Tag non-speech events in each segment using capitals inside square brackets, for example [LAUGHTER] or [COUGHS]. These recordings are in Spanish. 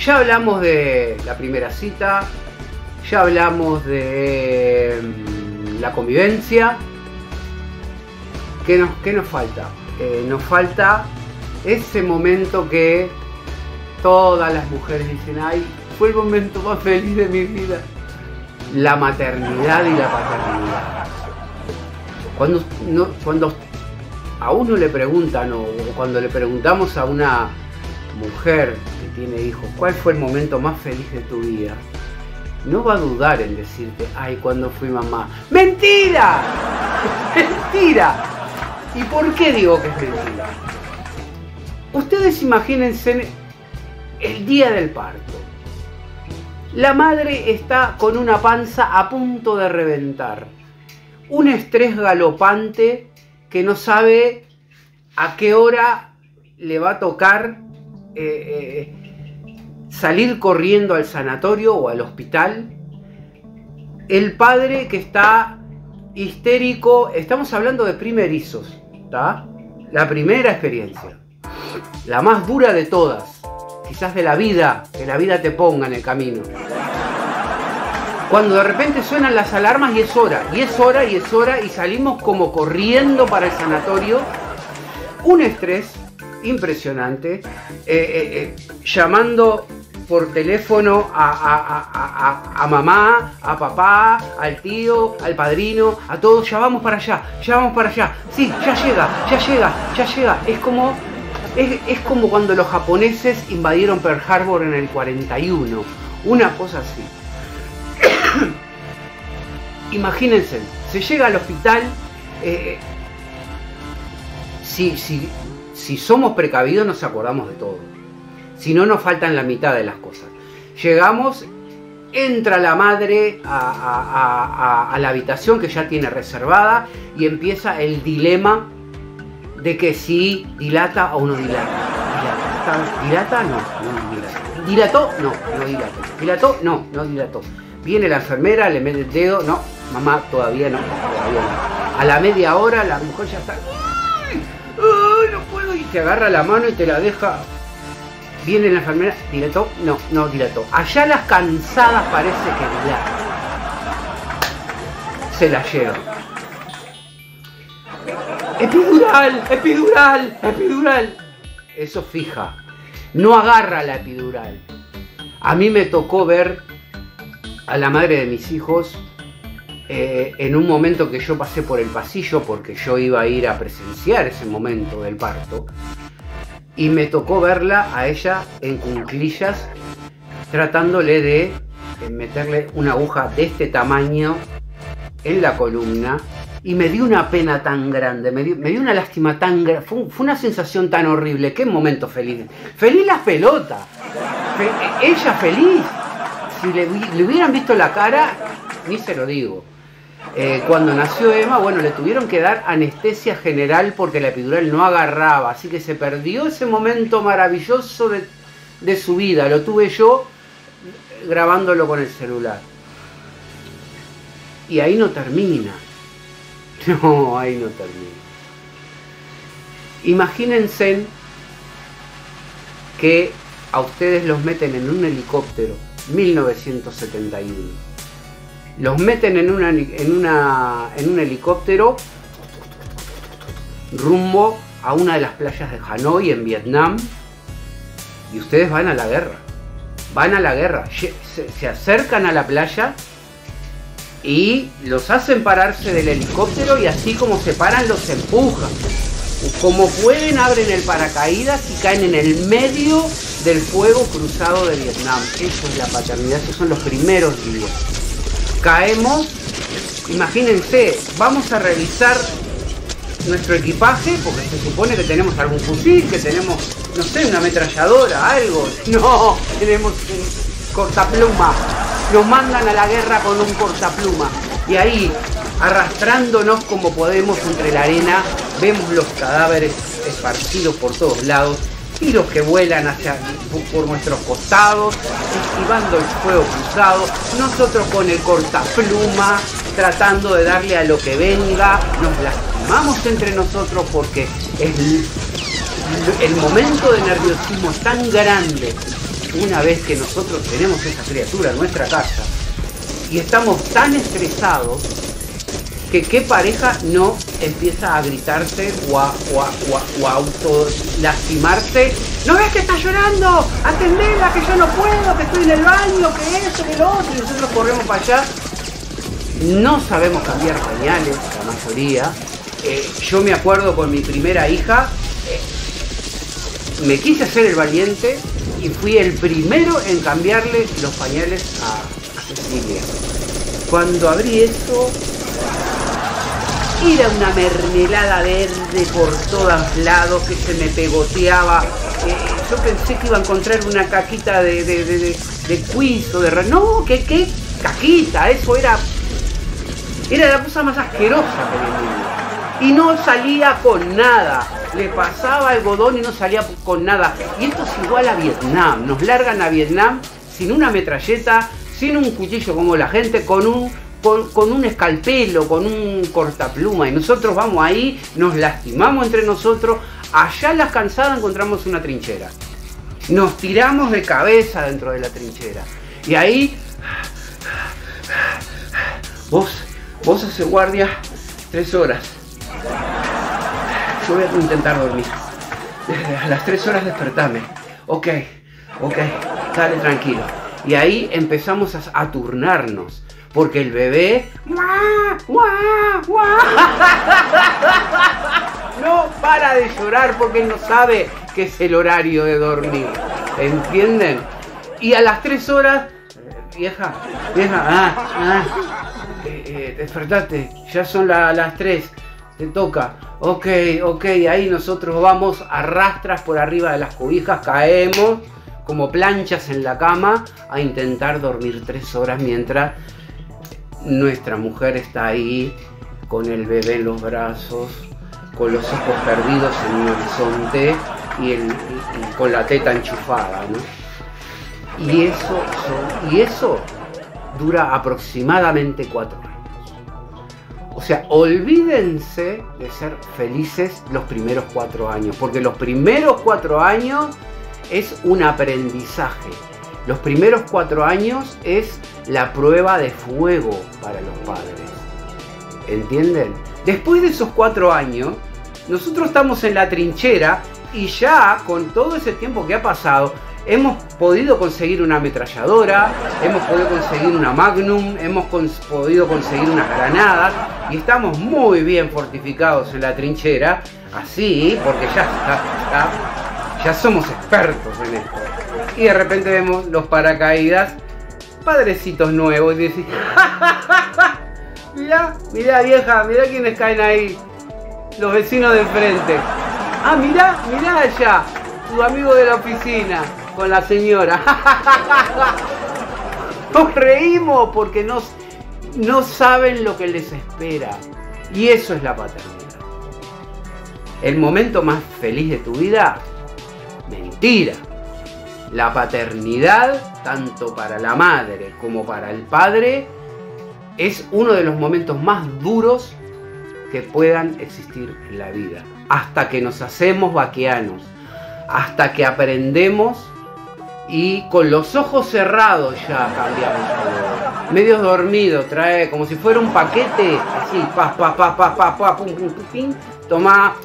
Ya hablamos de la primera cita, ya hablamos de mm, la convivencia. ¿Qué nos, qué nos falta? Eh, nos falta ese momento que todas las mujeres dicen, ay, fue el momento más feliz de mi vida. La maternidad y la paternidad. Cuando, cuando a uno le preguntan o cuando le preguntamos a una mujer que tiene hijos, ¿cuál fue el momento más feliz de tu vida? No va a dudar en decirte, ay, cuando fui mamá. ¡Mentira! [LAUGHS] ¡Mentira! ¿Y por qué digo que es mentira? Ustedes imagínense el día del parto. La madre está con una panza a punto de reventar. Un estrés galopante que no sabe a qué hora le va a tocar eh, eh, salir corriendo al sanatorio o al hospital. El padre que está histérico, estamos hablando de primerizos. La primera experiencia, la más dura de todas quizás de la vida, que la vida te ponga en el camino. Cuando de repente suenan las alarmas y es hora, y es hora, y es hora, y salimos como corriendo para el sanatorio, un estrés impresionante, eh, eh, eh, llamando por teléfono a, mamá, a papá, al tío, al padrino, a todos, ya vamos para allá, ya vamos para allá, sí, ya llega, ya llega, ya llega. Es como es, como cuando los japoneses invadieron Pearl Harbor en el 41. Una cosa así. [COUGHS] Imagínense, se llega al hospital. Eh, si, si, somos precavidos nos acordamos de todo. Si no nos faltan la mitad de las cosas. Llegamos, entra la madre a, a la habitación que ya tiene reservada y empieza el dilema de que si dilata o no dilata. ¿Dilata? ¿Dilata? No, no dilata. ¿Dilató? No, no dilató. ¿Dilató? No, no dilató. Viene la enfermera, le mete el dedo, no, mamá, todavía no, todavía no. A la media hora la mujer ya está. Te agarra la mano y te la deja. Viene la enfermera, ¿dilató? No, no dilató. Allá las cansadas parece que dilata. Se la lleva Epidural, epidural, epidural. Eso fija. No agarra la epidural. A mí me tocó ver a la madre de mis hijos eh, en un momento que yo pasé por el pasillo porque yo iba a ir a presenciar ese momento del parto. Y me tocó verla a ella en cunclillas tratándole de meterle una aguja de este tamaño en la columna y me dio una pena tan grande, me dio, una lástima tan grande, fue, una sensación tan horrible, qué momento feliz. Feliz la pelota, ella feliz. Si le, hubieran visto la cara, ni se lo digo. Eh, cuando nació Emma, bueno, le tuvieron que dar anestesia general porque la epidural no agarraba, así que se perdió ese momento maravilloso de, de su vida. Lo tuve yo grabándolo con el celular. Y ahí no termina. [LAUGHS] No, ahí no termina. Imagínense que a ustedes los meten en un helicóptero 1971. Los meten en, un helicóptero rumbo a una de las playas de Hanoi en Vietnam y ustedes van a la guerra. Van a la guerra. se acercan a la playa y los hacen pararse del helicóptero y así como se paran los empujan. Como pueden abren el paracaídas y caen en el medio del fuego cruzado de Vietnam. Eso es la paternidad, esos son los primeros días. Caemos, imagínense, vamos a revisar nuestro equipaje porque se supone que tenemos algún fusil, que tenemos, no sé, una ametralladora, algo. [LAUGHS] No, tenemos un cortapluma nos mandan a la guerra con un cortapluma. Y ahí, arrastrándonos como podemos entre la arena, vemos los cadáveres esparcidos por todos lados los que vuelan hacia por nuestros costados, esquivando el fuego cruzado, nosotros con el cortapluma tratando de darle a lo que venga, nos lastimamos entre nosotros porque el, el momento de nerviosismo es tan grande una vez que nosotros tenemos esa criatura en nuestra casa y estamos tan estresados que qué pareja no empieza a gritarse o a, o auto lastimarse. ¿No ves que está llorando? Atendela, que yo no puedo, que estoy en el baño, que eso, que lo otro. Y nosotros corremos para allá. No sabemos cambiar pañales, la mayoría. Eh, yo me acuerdo con mi primera hija, eh, me quise hacer el valiente y fui el primero en cambiarle los pañales a, a Cecilia. Cuando abrí eso, era una mermelada verde por todos lados que se me pegoteaba. Eh, yo pensé que iba a encontrar una caquita de, de, de, de, o de... No, ¿qué, qué caquita? Eso era... Era la cosa más asquerosa que Y no salía con nada. Le pasaba algodón y no salía con nada. Y esto es igual a Vietnam. Nos largan a Vietnam sin una metralleta, sin un cuchillo como la gente, con un con, un escalpelo, con un cortapluma, y nosotros vamos ahí, nos lastimamos entre nosotros, allá en las cansadas encontramos una trinchera. Nos tiramos de cabeza dentro de la trinchera. Y ahí, vos, vos haces guardia tres horas. Yo voy a intentar dormir. A las tres horas despertame. Ok, ok, dale tranquilo. Y ahí empezamos a, a turnarnos porque el bebé [LAUGHS] no para de llorar porque no sabe que es el horario de dormir. ¿Entienden? Y a las 3 horas, vieja, vieja, ah, ah, eh, eh, despertate, ya son las 3, te toca. Ok, ok, ahí nosotros vamos a rastras por arriba de las cobijas, caemos como planchas en la cama a intentar dormir 3 horas mientras nuestra mujer está ahí con el bebé en los brazos, con los ojos perdidos en un horizonte y, con la teta enchufada, ¿no? Y eso, y eso dura aproximadamente cuatro años. O sea, olvídense de ser felices los primeros cuatro años, porque los primeros cuatro años es un aprendizaje. Los primeros cuatro años es la prueba de fuego para los padres. ¿Entienden? Después de esos cuatro años, nosotros estamos en la trinchera y ya con todo ese tiempo que ha pasado, hemos podido conseguir una ametralladora, hemos podido conseguir una magnum, hemos podido conseguir unas granadas y estamos muy bien fortificados en la trinchera, así, porque ya, ya somos expertos en esto. Y de repente vemos los paracaídas padrecitos nuevos y decís, mira, mira vieja, mira quiénes caen ahí, los vecinos de enfrente. Ah, mira, mira allá, tu amigo de la oficina, con la señora. [LAUGHS] Nos reímos porque nos, no saben lo que les espera. Y eso es la paternidad. El momento más feliz de tu vida, mentira. La paternidad, tanto para la madre como para el padre, es uno de los momentos más duros que puedan existir en la vida. Hasta que nos hacemos vaqueanos, hasta que aprendemos y con los ojos cerrados ya cambiamos Medio dormido, trae como si fuera un paquete, así, pa, pa, pa, pa, pa, pa, pum, pum, pum, toma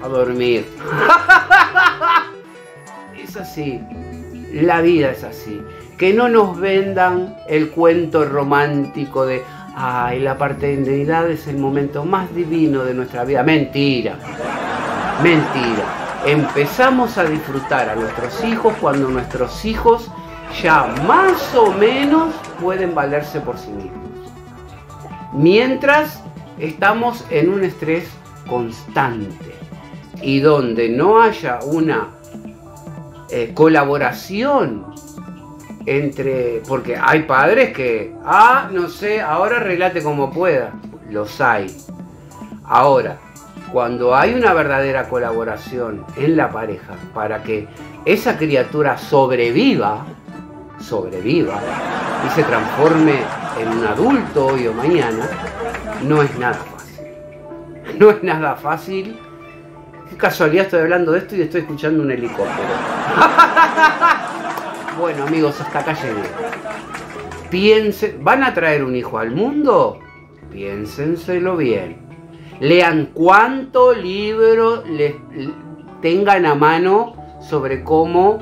a dormir. [LAUGHS] así, la vida es así. Que no nos vendan el cuento romántico de, ay, la paternidad es el momento más divino de nuestra vida. Mentira, mentira. Empezamos a disfrutar a nuestros hijos cuando nuestros hijos ya más o menos pueden valerse por sí mismos. Mientras estamos en un estrés constante y donde no haya una eh, colaboración entre, porque hay padres que, ah, no sé, ahora arreglate como pueda, los hay. Ahora, cuando hay una verdadera colaboración en la pareja para que esa criatura sobreviva, sobreviva y se transforme en un adulto hoy o mañana, no es nada fácil. [LAUGHS] No es nada fácil Qué casualidad estoy hablando de esto y estoy escuchando un helicóptero. [LAUGHS] Bueno amigos, hasta acá llegué. Piensen, ¿van a traer un hijo al mundo? Piénsenselo bien. Lean cuánto libro les tengan a mano sobre cómo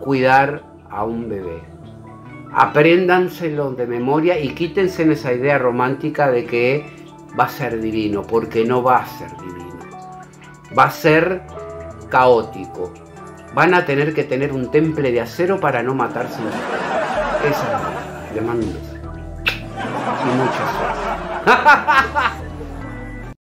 cuidar a un bebé. Apréndanselo de memoria y quítense en esa idea romántica de que va a ser divino, porque no va a ser divino. Va a ser caótico. Van a tener que tener un temple de acero para no matarse. Esa es la mando Y muchas gracias.